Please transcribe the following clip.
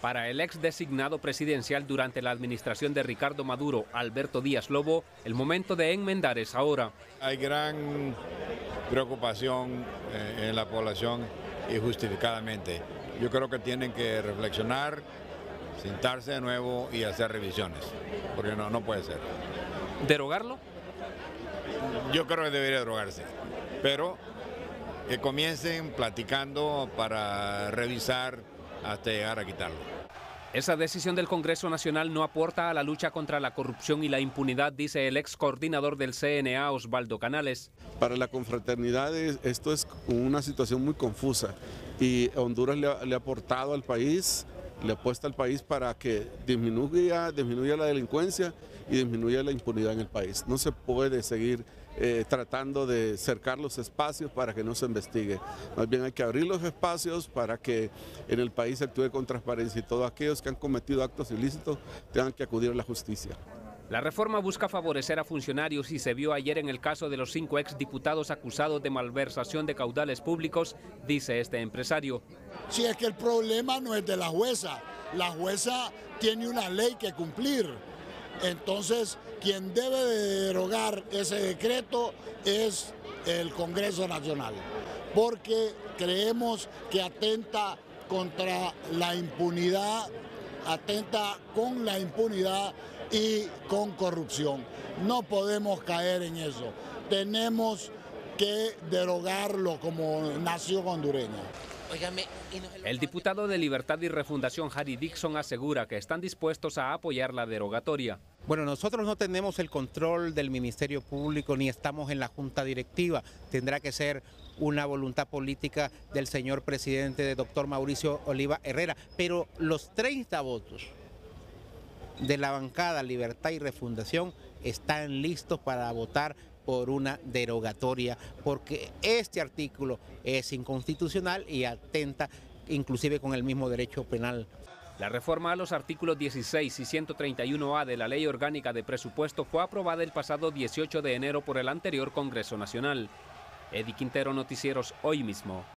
Para el ex designado presidencial durante la administración de Ricardo Maduro, Alberto Díaz Lobo, el momento de enmendar es ahora. Hay gran preocupación eh, en la población y justificadamente. Yo creo que tienen que reflexionar, sentarse de nuevo y hacer revisiones, porque no, no puede ser. ¿Derogarlo? Yo creo que debería derogarse, pero que comiencen platicando para revisar hasta llegar a quitarlo. Esa decisión del Congreso Nacional no aporta a la lucha contra la corrupción y la impunidad, dice el ex coordinador del CNA, Osvaldo Canales. Para la confraternidad esto es una situación muy confusa y Honduras le ha, le ha aportado al país, le apuesta al país para que disminuya, disminuya la delincuencia y disminuya la impunidad en el país. No se puede seguir eh, tratando de cercar los espacios para que no se investigue. Más bien hay que abrir los espacios para que en el país se actúe con transparencia y todos aquellos que han cometido actos ilícitos tengan que acudir a la justicia. La reforma busca favorecer a funcionarios y se vio ayer en el caso de los cinco exdiputados acusados de malversación de caudales públicos, dice este empresario. Si es que el problema no es de la jueza, la jueza tiene una ley que cumplir. Entonces, quien debe de derogar ese decreto es el Congreso Nacional, porque creemos que atenta contra la impunidad, atenta con la impunidad y con corrupción. No podemos caer en eso. Tenemos que derogarlo como nación hondureña. El diputado de Libertad y Refundación, Harry Dixon, asegura que están dispuestos a apoyar la derogatoria. Bueno, nosotros no tenemos el control del Ministerio Público ni estamos en la Junta Directiva. Tendrá que ser una voluntad política del señor presidente, de doctor Mauricio Oliva Herrera. Pero los 30 votos de la bancada Libertad y Refundación están listos para votar por una derogatoria, porque este artículo es inconstitucional y atenta inclusive con el mismo derecho penal. La reforma a los artículos 16 y 131A de la Ley Orgánica de Presupuesto fue aprobada el pasado 18 de enero por el anterior Congreso Nacional. Eddie Quintero, Noticieros, hoy mismo.